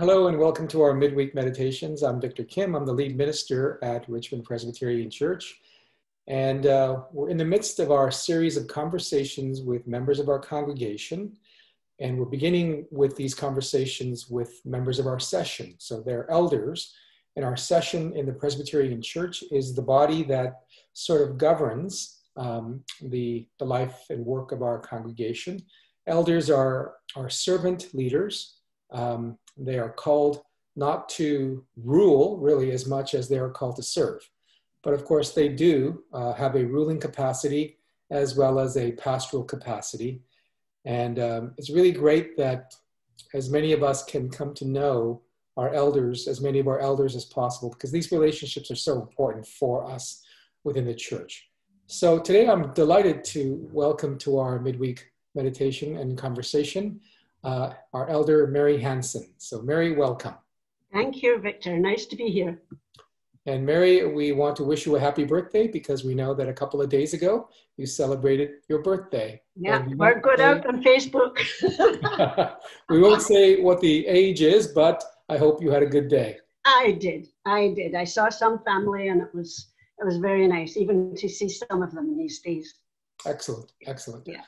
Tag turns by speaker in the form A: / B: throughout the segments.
A: Hello and welcome to our midweek meditations. I'm Victor Kim. I'm the lead minister at Richmond Presbyterian Church. And uh, we're in the midst of our series of conversations with members of our congregation. And we're beginning with these conversations with members of our session. So they're elders. And our session in the Presbyterian Church is the body that sort of governs um, the, the life and work of our congregation. Elders are, are servant leaders. Um, they are called not to rule really as much as they are called to serve. But of course, they do uh, have a ruling capacity as well as a pastoral capacity. And um, it's really great that as many of us can come to know our elders, as many of our elders as possible, because these relationships are so important for us within the church. So today I'm delighted to welcome to our midweek meditation and conversation uh, our elder Mary Hanson. So, Mary, welcome.
B: Thank you, Victor. Nice to be here.
A: And Mary, we want to wish you a happy birthday because we know that a couple of days ago you celebrated your birthday.
B: Yeah, we're good say, out on Facebook.
A: we won't say what the age is, but I hope you had a good day.
B: I did. I did. I saw some family and it was it was very nice, even to see some of them these days.
A: Excellent, excellent.
B: Yeah.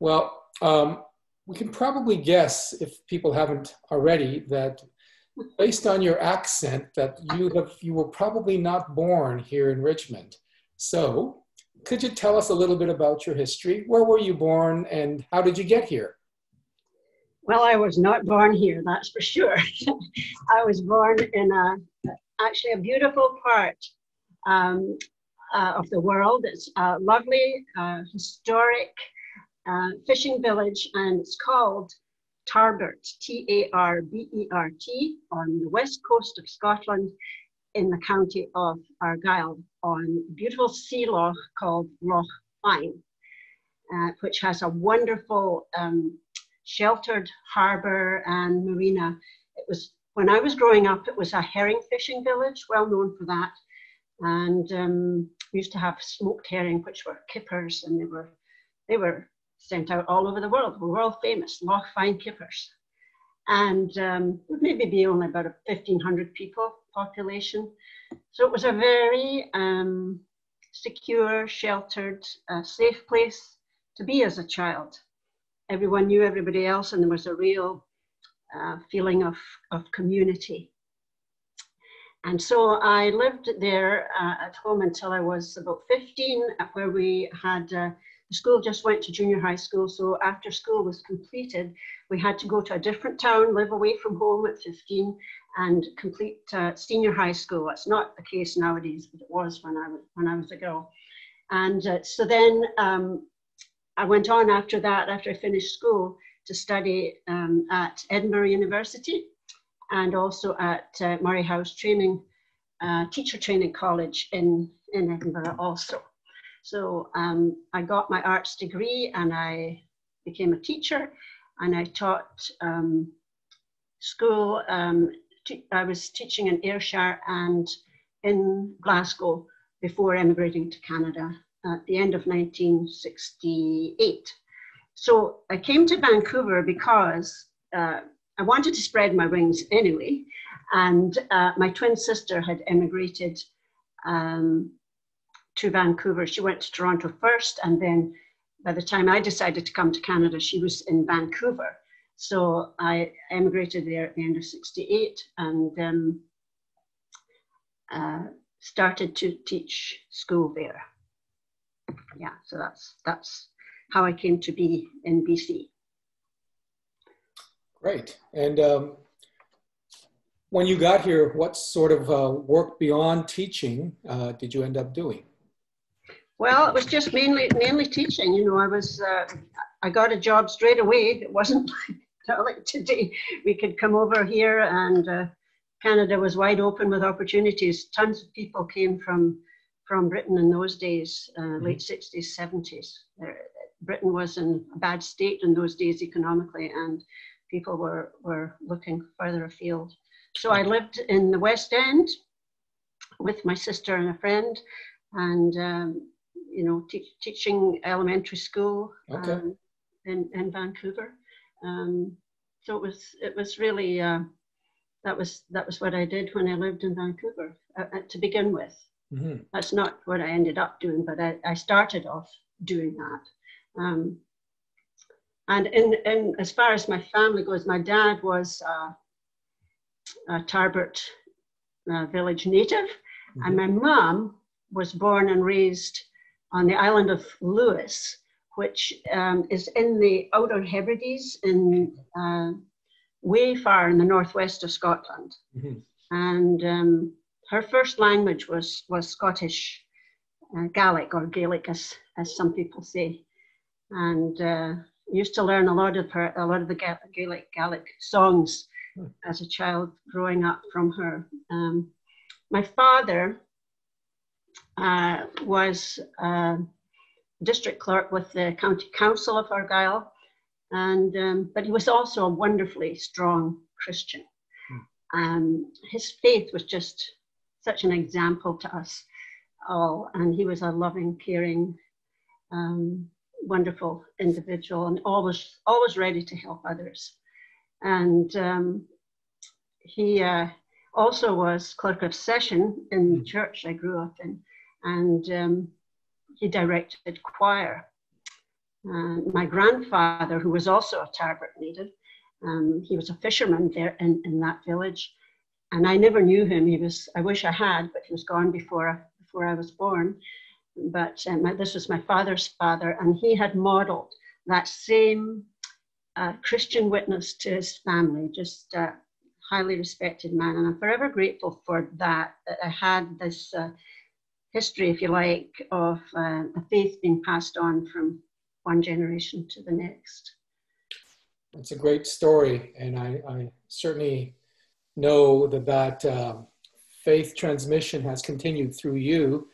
A: Well, um, we can probably guess, if people haven't already, that based on your accent, that you have you were probably not born here in Richmond. So, could you tell us a little bit about your history? Where were you born, and how did you get here?
B: Well, I was not born here, that's for sure. I was born in a actually a beautiful part um, uh, of the world. It's a lovely, uh, historic uh, fishing village, and it's called Tarbert, T A R B E R T, on the west coast of Scotland in the county of Argyll on beautiful sea loch called Loch Fyne, uh, which has a wonderful um, sheltered harbour and marina. It was when I was growing up, it was a herring fishing village, well known for that. And um, we used to have smoked herring, which were kippers, and they were they were sent out all over the world. We're world famous, Loch Fyne Kippers. And um, would maybe be only about 1,500 people population. So it was a very um, secure, sheltered, uh, safe place to be as a child. Everyone knew everybody else, and there was a real uh, feeling of, of community. And so I lived there uh, at home until I was about 15, where we had uh, the school just went to junior high school, so after school was completed, we had to go to a different town, live away from home at 15, and complete uh, senior high school. That's not the case nowadays, but it was when I was, when I was a girl. And uh, so then um, I went on after that, after I finished school, to study um, at Edinburgh University and also at uh, Moray House Training, uh, Teacher Training College in, in Edinburgh also. So um, I got my arts degree and I became a teacher and I taught um, school. Um, I was teaching in Ayrshire and in Glasgow before emigrating to Canada at the end of 1968. So I came to Vancouver because uh, I wanted to spread my wings anyway. And uh, my twin sister had emigrated um, to Vancouver. She went to Toronto first, and then by the time I decided to come to Canada, she was in Vancouver. So I emigrated there at the end of 68 and um, uh, started to teach school there. Yeah, so that's, that's how I came to be in BC.
A: Great. And um, when you got here, what sort of uh, work beyond teaching uh, did you end up doing?
B: Well, it was just mainly mainly teaching. You know, I was uh, I got a job straight away. It wasn't like today. We could come over here, and uh, Canada was wide open with opportunities. Tons of people came from from Britain in those days, uh, mm-hmm. late sixties, seventies. Britain was in a bad state in those days economically, and people were were looking further afield. So I lived in the West End with my sister and a friend, and um, you know, te- teaching elementary school okay. um, in, in Vancouver. Um, so it was it was really uh, that was that was what I did when I lived in Vancouver uh, uh, to begin with. Mm-hmm. That's not what I ended up doing, but I, I started off doing that. Um, and in, in as far as my family goes, my dad was uh, a Tarbert uh, village native, mm-hmm. and my mom was born and raised on the island of Lewis, which um, is in the Outer Hebrides in uh, way far in the northwest of Scotland. Mm-hmm. And um, her first language was, was Scottish uh, Gaelic or Gaelic, as, as some people say. And uh, used to learn a lot of her, a lot of the Gaelic Gaelic songs hmm. as a child growing up from her. Um, my father uh, was a district clerk with the county council of Argyll, and um, but he was also a wonderfully strong Christian. Hmm. Um, his faith was just such an example to us all, and he was a loving, caring, um, wonderful individual, and always always ready to help others. And um, he uh, also was clerk of session in the hmm. church I grew up in, and um, he directed choir my grandfather, who was also a Tarbert native, um, he was a fisherman there in, in that village. And I never knew him. He was, I wish I had, but he was gone before, before I was born. But um, this was my father's father, and he had modeled that same uh, Christian witness to his family, just a highly respected man. And I'm forever grateful for that, that I had this uh, history, if you like, of uh, the faith being passed on from one generation to the next.
A: It's a great story, and I, I certainly know that that uh, faith transmission has continued through you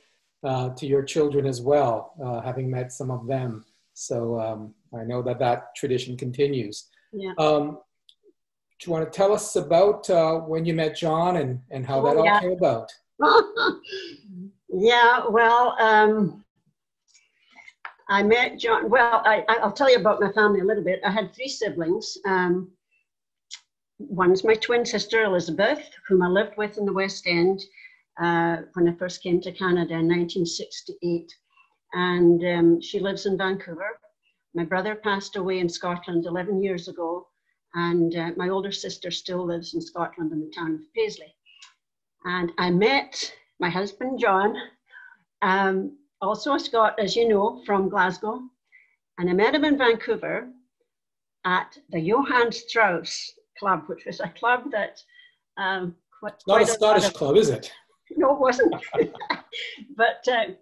A: uh, to your children as well, uh, having met some of them. So um, I know that that tradition continues.
B: Yeah. Um,
A: do you want to tell us about uh, when you met John and, and how that oh, all came about?
B: yeah, well, um, I met John. Well, I, will tell you about my family a little bit. I had three siblings. Um, one's my twin sister, Elizabeth, whom I lived with in the West End uh, when I first came to Canada in 1968. And um, she lives in Vancouver. My brother passed away in Scotland 11 years ago, and uh, my older sister still lives in Scotland in the town of Paisley. And I met my husband, John, um, also a Scot, as you know, from Glasgow. And I met him in Vancouver at the Johann Strauss Club, which was a club that. Um,
A: quite, not a Scottish of, club, is it?
B: No, it wasn't. but uh,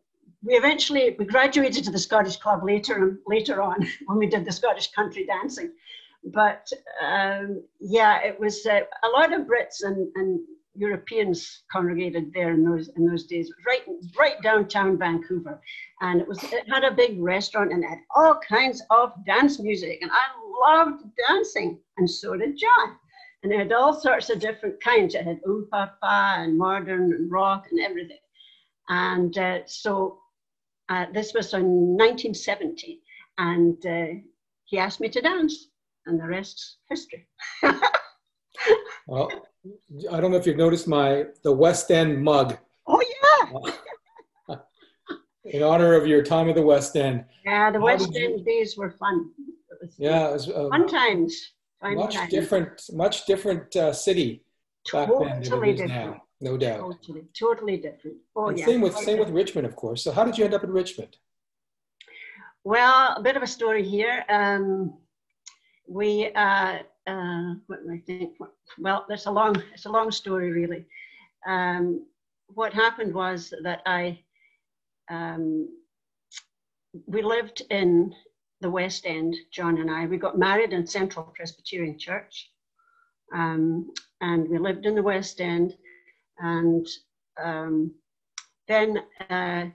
B: we eventually we graduated to the Scottish club later and later on when we did the Scottish country dancing. But um, yeah, it was uh, a lot of Brits and, and Europeans congregated there in those in those days, right right downtown Vancouver, and it was it had a big restaurant and had all kinds of dance music, and I loved dancing, and so did John, and it had all sorts of different kinds. It had umpapa and modern and rock and everything, and uh, so uh, this was in 1970, and uh, he asked me to dance, and the rest's history.
A: well, I don't know if you've noticed my the West End mug.
B: Oh yeah.
A: in honor of your time at the West End.
B: Yeah, the How West End you... days were fun.
A: It yeah, it was uh,
B: fun times.
A: Fun much times. different, much different uh, city back totally then than it is different. now. No doubt.
B: Totally, totally different.
A: Oh and yeah. Same with totally same different. with Richmond, of course. So how did you end up in Richmond?
B: Well, a bit of a story here. Um, we uh, uh, what do I think? Well, that's a long, it's a long story really. Um, what happened was that I, um, we lived in the West End, John and I. We got married in Central Presbyterian Church, um, and we lived in the West End, and um, then uh,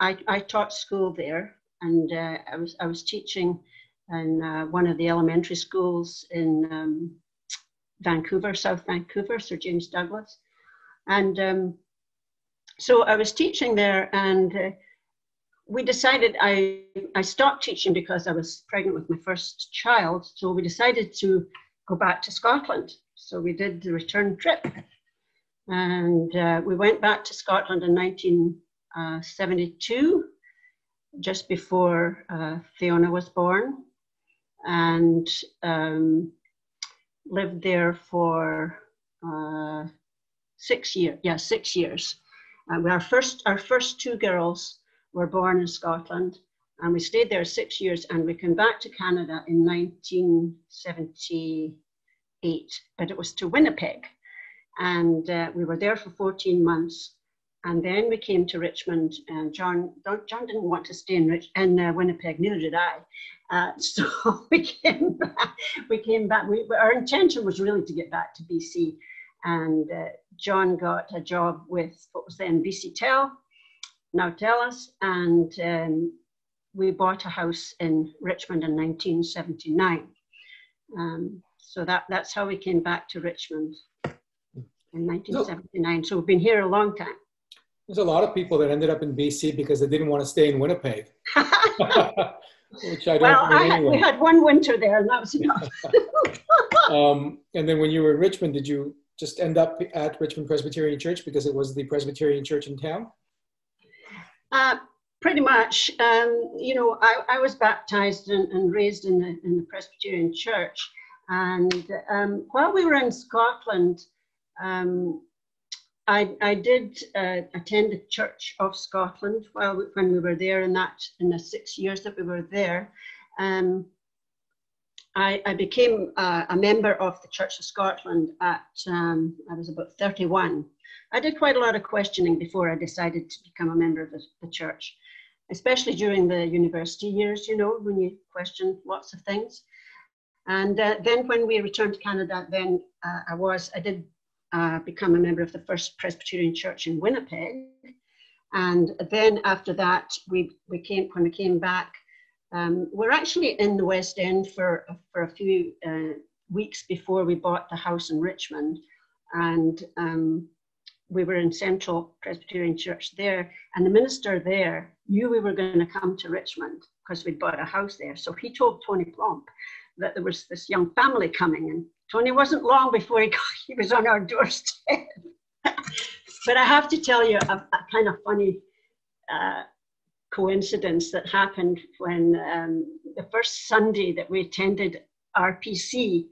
B: I, I taught school there, and uh, I was I was teaching in uh, one of the elementary schools in um, Vancouver, South Vancouver, Sir James Douglas. And um, so I was teaching there, and uh, we decided I, I stopped teaching because I was pregnant with my first child. So we decided to go back to Scotland. So we did the return trip. And uh, we went back to Scotland in 1972, uh, just before uh, Fiona was born, and um, lived there for uh, six years. Yeah, six years. And our first, our first two girls were born in Scotland, and we stayed there six years. And we came back to Canada in 1978, but it was to Winnipeg and uh, we were there for 14 months. And then we came to Richmond, and John John didn't want to stay in Rich in uh, Winnipeg, neither did I. Uh, so we came back. We came back. We, our intention was really to get back to BC, and uh, John got a job with what was then BC Tel, now Telus, and um, we bought a house in Richmond in 1979. Um, so that, that's how we came back to Richmond in 1979. So we've been here a long time.
A: There's a lot of people that ended up in BC because they didn't want to stay in Winnipeg.
B: Which I don't well, I had, we had one winter there, and that was enough.
A: um, and then when you were in Richmond, did you just end up at Richmond Presbyterian Church because it was the Presbyterian church in town?
B: Uh, pretty much. Um, you know, I, I was baptized and, and, raised in the, in the Presbyterian church. And um, while we were in Scotland, um, I, I did uh, attend the Church of Scotland while we, when we were there in that in the six years that we were there. Um, I, I, became a member of the Church of Scotland at um, I was about 31. I did quite a lot of questioning before I decided to become a member of the, the church, especially during the university years. You know, when you question lots of things. And uh, then when we returned to Canada, then uh, I was I did uh, become a member of the First Presbyterian Church in Winnipeg. And then after that, we, we came, when we came back, um, we're actually in the West End for, for a few uh, weeks before we bought the house in Richmond. And um, we were in Central Presbyterian Church there. And the minister there knew we were going to come to Richmond because we'd bought a house there. So he told Tony Plomp that there was this young family coming. And Tony wasn't long before he, he was on our doorstep. but I have to tell you a, a kind of funny uh, coincidence that happened when um, the first Sunday that we attended RPC,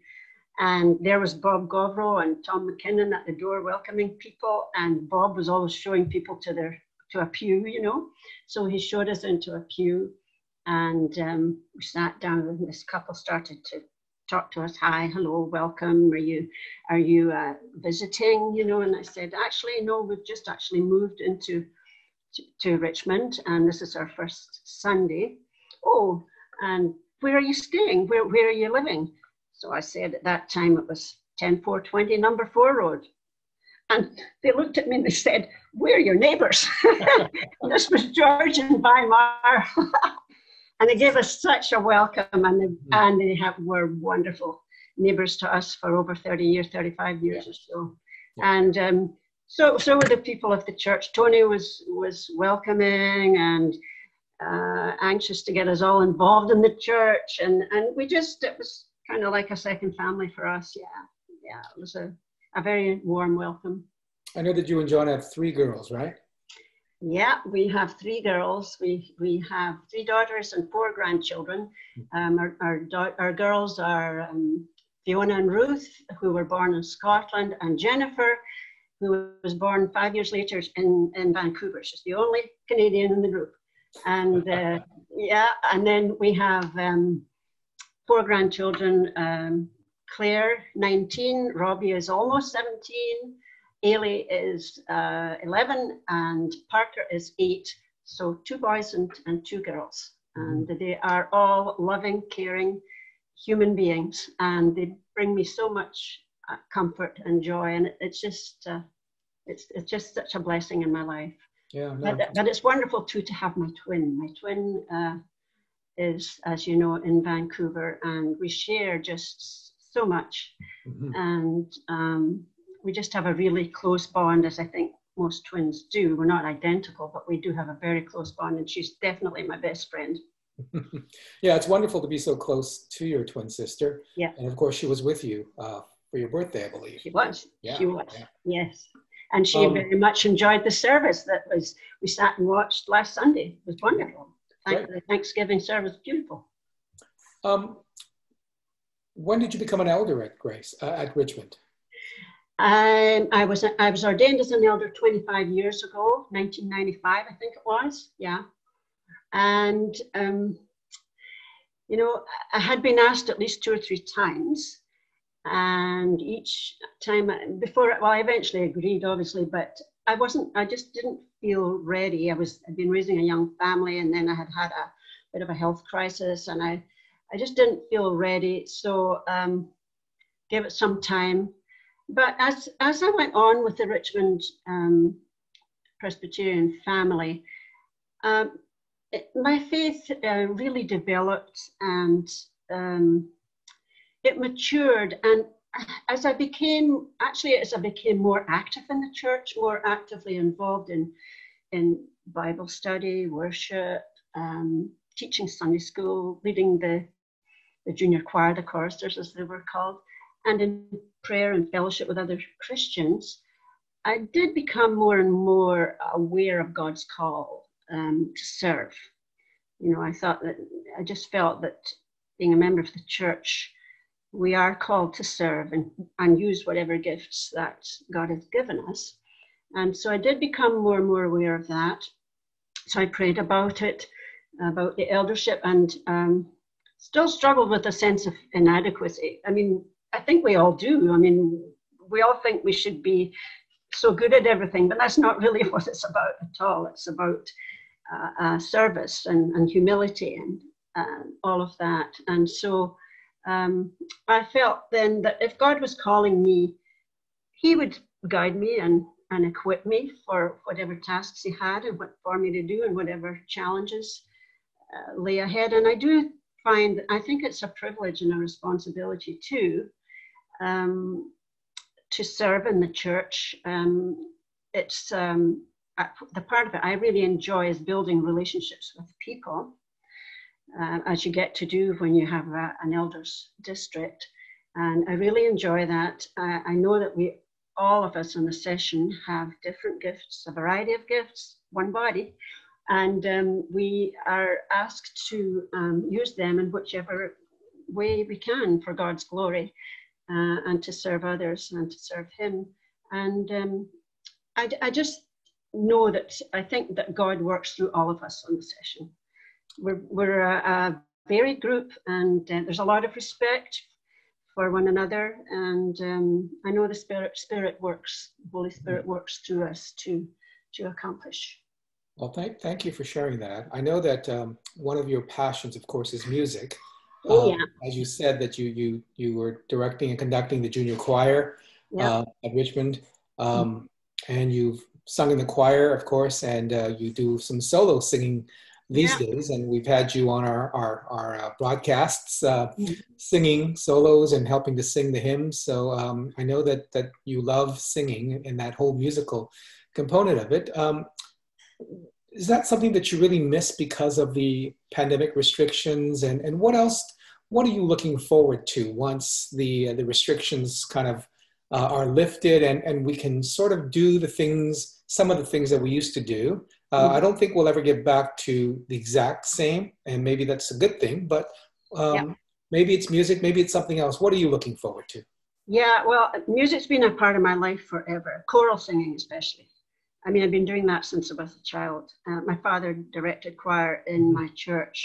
B: and there was Bob Govro and Tom McKinnon at the door welcoming people, and Bob was always showing people to their to a pew, you know. So he showed us into a pew, and um, we sat down, and this couple started to talk to us. Hi hello welcome. Are you are you uh, visiting you know? And i said actually no we've just actually moved into to, to, richmond and this is our first sunday. Oh and where are you staying? Where, where are you living? So i said at that time it was 10420 number four road. And they looked at me and they said we're your neighbors. This was george and weimar and they gave us such a welcome, and they, mm-hmm. and they have, were wonderful neighbours to us for over 30 years, 35 years yeah. or so. Yeah. And um, so, so were the people of the church. Tony was was welcoming and uh, anxious to get us all involved in the church, and and we just it was kind of like a second family for us. Yeah, yeah, it was a a very warm welcome.
A: I know that you and John have three girls, right?
B: Yeah, we have three girls. We we have three daughters and four grandchildren. Um, our, our, our girls are um, Fiona and Ruth, who were born in Scotland, and Jennifer, who was born five years later in, in Vancouver. She's the only Canadian in the group. And uh, yeah, and then we have um, four grandchildren. Um, Claire, 19, Robbie is almost 17, Ailey is uh, 11 and Parker is eight. So two boys and, and two girls. And mm-hmm. they are all loving, caring human beings. And they bring me so much uh, comfort and joy. And it, it's just, uh, it's, it's just such a blessing in my life.
A: Yeah,
B: no. but, but it's wonderful too to have my twin. My twin uh, is, as you know, in Vancouver, and we share just so much. Mm-hmm. And um, we just have a really close bond, as I think most twins do. We're not identical, but we do have a very close bond, and she's definitely my best friend.
A: yeah, it's wonderful to be so close to your twin sister.
B: Yeah.
A: And of course, she was with you uh, for your birthday, I believe.
B: She was.
A: Yeah,
B: she was.
A: yeah.
B: Yes. And she
A: Um,
B: very much enjoyed the service that was we sat and watched last Sunday. It was wonderful. Thank,
A: Great.
B: the Thanksgiving service, beautiful.
A: Um, when did you become an elder at Grace uh, at Richmond?
B: Um, I was I was ordained as an elder 25 years ago, 1995, I think it was. Yeah, and um, you know I had been asked at least two or three times, and each time before well I eventually agreed, obviously, but I wasn't. I just didn't feel ready. I was I'd been raising a young family, and then I had had a bit of a health crisis, and I I just didn't feel ready. So um, gave it some time but as as I went on with the Richmond um, Presbyterian family, um, it, my faith uh, really developed and um, it matured. And as I became actually as I became more active in the church, more actively involved in in Bible study, worship, um, teaching Sunday school, leading the the junior choir, the choristers as they were called and in prayer and fellowship with other Christians, I did become more and more aware of God's call um, to serve. You know, I thought that I just felt that being a member of the church, we are called to serve and, and use whatever gifts that God has given us. And so I did become more and more aware of that. So I prayed about it, about the eldership, and um, still struggled with a sense of inadequacy. I mean, I think we all do. I mean, we all think we should be so good at everything, but that's not really what it's about at all. It's about uh, uh, service and, and humility and uh, all of that. And so um, I felt then that if God was calling me, He would guide me and, and equip me for whatever tasks He had and what for me to do and whatever challenges uh, lay ahead. And I do find, I think it's a privilege and a responsibility too um, to serve in the church. Um, it's um, the part of it I really enjoy is building relationships with people, uh, as you get to do when you have a, an elders district. And I really enjoy that. I, I know that we, all of us in the session, have different gifts, a variety of gifts, one body, and um, we are asked to um, use them in whichever way we can for God's glory uh, and to serve others and to serve Him. And um, I, I just know that I think that God works through all of us on the session. We're, we're a, a varied group and uh, there's a lot of respect for one another. And um, I know the Spirit, Spirit works, Holy Spirit works through us to, to accomplish.
A: Well, thank, thank you for sharing that. I know that um, one of your passions, of course, is music.
B: Oh,
A: Um,
B: yeah.
A: As you said that you you you were directing and conducting the junior choir
B: Yeah.
A: uh, at Richmond, um, and you've sung in the choir, of course, and uh, you do some solo singing these
B: Yeah.
A: days. And we've had you on our our, our uh, broadcasts uh,
B: Mhm.
A: singing solos and helping to sing the hymns. So um, I know that that you love singing and that whole musical component of it. Um, is that something that you really miss because of the pandemic restrictions and, and what else what are you looking forward to once the the restrictions kind of uh, are lifted and, and we can sort of do the things some of the things that we used to do uh, i don't think we'll ever get back to the exact same and maybe that's a good thing but um,
B: Yeah.
A: maybe it's music maybe it's something else what are you looking forward to
B: Yeah, well, music's been a part of my life forever, choral singing especially. I mean, I've been doing that since I was a child. Uh, my father directed choir in my church.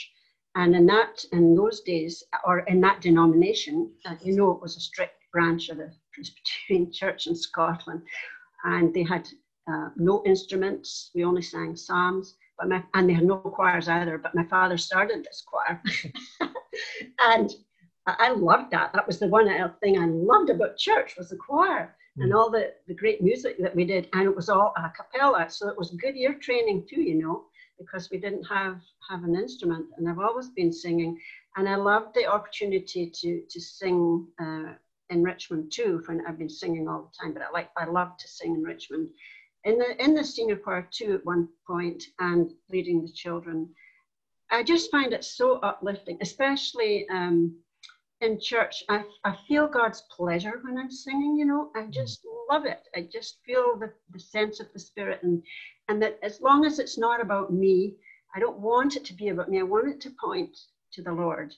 B: And in that, in those days, or in that denomination, uh, you know, it was a strict branch of the Presbyterian Church in Scotland. And they had uh, no instruments. We only sang psalms. But my, and they had no choirs either. But my father started this choir. and I loved that. That was the one uh, thing I loved about church was the choir and
A: Mm.
B: all the, the great music that we did. And it was all a cappella. So it was good ear training too, you know, because we didn't have, have an instrument. And I've always been singing. And I loved the opportunity to, to sing uh, in Richmond too, when I've been singing all the time. But I like I love to sing in Richmond. In the in the senior choir too at one point and leading the children. I just find it so uplifting, especially um, in church, I, I feel God's pleasure when I'm singing, you know, I just love it. I just feel the, the sense of the Spirit, and, and that as long as it's not about me, I don't want it to be about me. I want it to point to the Lord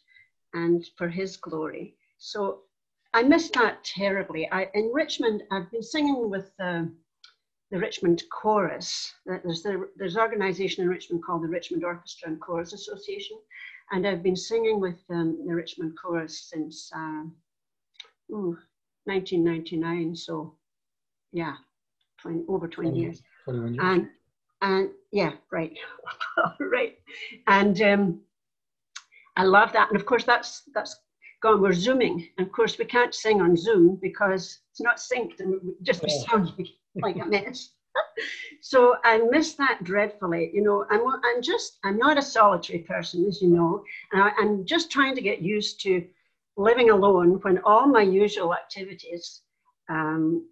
B: and for His glory. So I miss that terribly. I, in Richmond, I've been singing with uh, the Richmond Chorus. There's the, there's an organization in Richmond called the Richmond Orchestra and Chorus Association, and I've been singing with um, the Richmond Chorus since uh, ooh, 1999. So, yeah, 20, over 20 years. 21 years. And and yeah, right, right, and um, I love that. And of course, that's that's gone. We're zooming, and of course, we can't sing on Zoom because it's not synced, and we just yeah. sound like a mess. so I miss that dreadfully. You know, I'm, I'm just, I'm not a solitary person, as you know, and I, I'm just trying to get used to living alone when all my usual activities, um,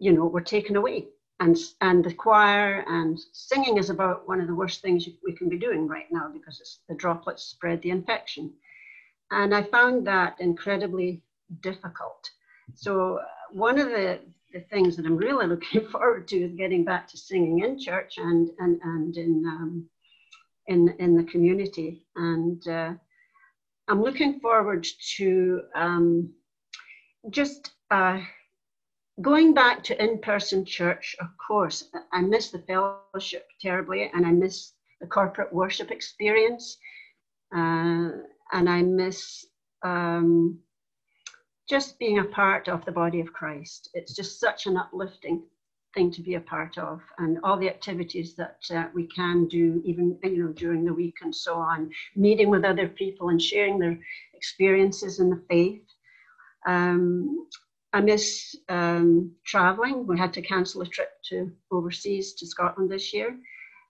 B: you know, were taken away. And, and the choir and singing is about one of the worst things we can be doing right now because the droplets spread the infection. And I found that incredibly difficult. So, one of the the things that I'm really looking forward to is getting back to singing in church and and and in um, in in the community. And uh, I'm looking forward to um, just uh, going back to in-person church. Of course, I miss the fellowship terribly, and I miss the corporate worship experience, uh, and I miss. Um, just being a part of the body of Christ. It's just such an uplifting thing to be a part of, and all the activities that uh, we can do, even you know during the week and so on, meeting with other people and sharing their experiences in the faith. Um, I miss um, traveling. We had to cancel a trip to overseas to Scotland this year.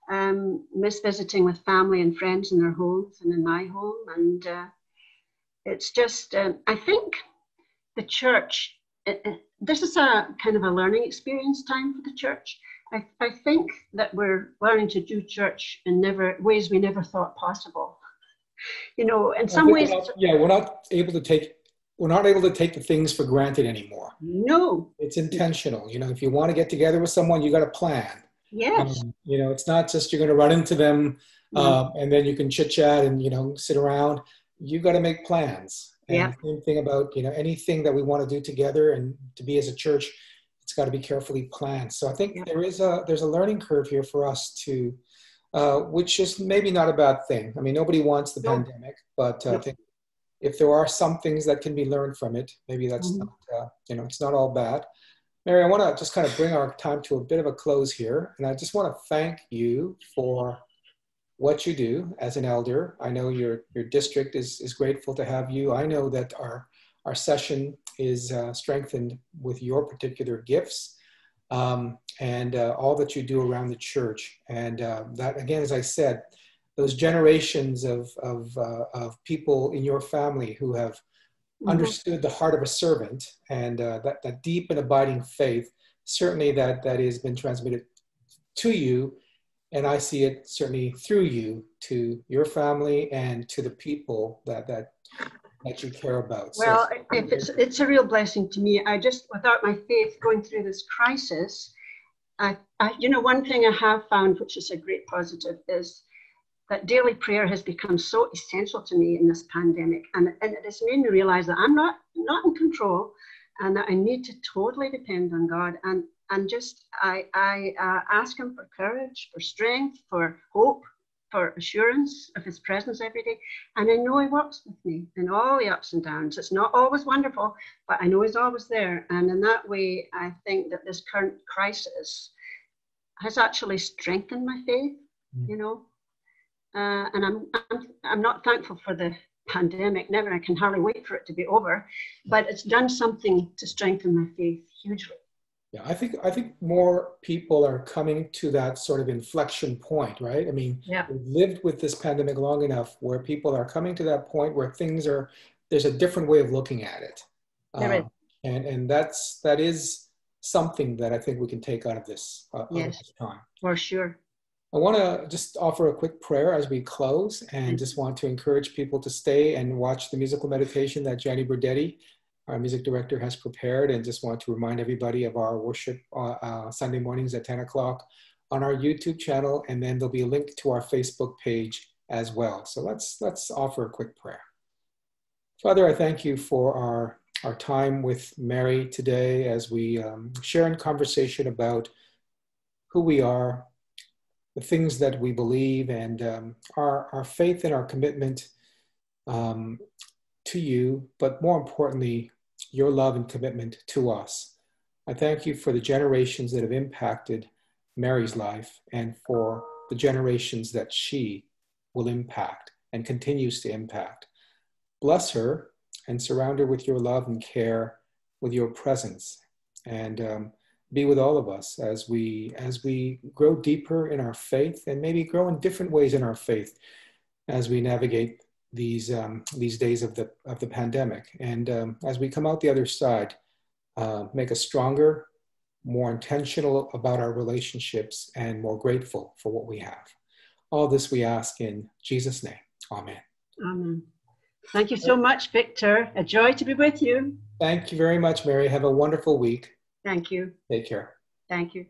B: Um, miss visiting with family and friends in their homes and in my home, and uh, it's just um, I think the church, it, it, this is a kind of a learning experience time for the church. I, I think that we're learning to do church in never ways we never thought possible. You know, in some ways.
A: We're not, yeah, we're not able to take we're not able to take the things for granted anymore.
B: No.
A: It's intentional. You know, if you want to get together with someone, you got a plan.
B: Yes. Um,
A: you know, it's not just you're going to run into them uh, and then you can chit chat and you know sit around. You got to make plans. And yeah. same thing about, you know, anything that we want to do together and to be as a church, it's got to be carefully planned. So I think yeah. there is a, there's a learning curve here for us to, uh, which is maybe not a bad thing. I mean, nobody wants the no. pandemic, but uh, no. I think if there are some things that can be learned from it, maybe that's mm-hmm. not, uh, you know, it's not all bad. Mary, I want to just kind of bring our time to a bit of a close here. And I just want to thank you for what you do as an elder. I know your, your district is, is grateful to have you. I know that our, our session is uh, strengthened with your particular gifts um, and uh, all that you do around the church. And uh, that, again, as I said, those generations of, of, uh, of people in your family who have mm-hmm. understood the heart of a servant and uh, that, that deep and abiding faith, certainly that, that has been transmitted to you and I see it certainly through you to your family and to the people that that that you care about.
B: Well, so, if it's it's a real blessing to me. I just without my faith going through this crisis, I, I you know one thing I have found, which is a great positive, is that daily prayer has become so essential to me in this pandemic, and and it has made me realize that I'm not not in control, and that I need to totally depend on God and and just I, I uh, ask him for courage, for strength, for hope, for assurance of his presence every day. And I know he works with me in all the ups and downs. It's not always wonderful, but I know he's always there. And in that way, I think that this current crisis has actually strengthened my faith, mm. you know. Uh, and I'm, I'm, I'm not thankful for the pandemic, never. I can hardly wait for it to be over, but it's done something to strengthen my faith hugely.
A: Yeah, I think I think more people are coming to that sort of inflection point, right? I mean,
B: yeah.
A: we've lived with this pandemic long enough where people are coming to that point where things are there's a different way of looking at it,
B: um,
A: and and that's that is something that I think we can take out of this, uh,
B: yes,
A: of this time.
B: For sure.
A: I want to just offer a quick prayer as we close and just want to encourage people to stay and watch the musical meditation that Jenny Burdetti, our music director, has prepared. And just want to remind everybody of our worship uh, uh, Sunday mornings at 10 o'clock on our YouTube channel. And then there'll be a link to our Facebook page as well. So let's, let's offer a quick prayer. Father, I thank you for our, our time with Mary today as we um, share in conversation about who we are, the things that we believe, and um, our, our faith and our commitment um, to you, but more importantly, your love and commitment to us. I thank you for the generations that have impacted Mary's life and for the generations that she will impact and continues to impact. Bless her and surround her with your love and care, with your presence, and um, be with all of us as we as we grow deeper in our faith and maybe grow in different ways in our faith as we navigate these um, these days of the of the pandemic. And um, as we come out the other side, uh, make us stronger, more intentional about our relationships, and more grateful for what we have. All this we ask in Jesus' name. Amen.
B: Amen. Thank you so much, Victor. A joy to be with you.
A: Thank you very much, Mary. Have a wonderful week.
B: Thank you.
A: Take care.
B: Thank you.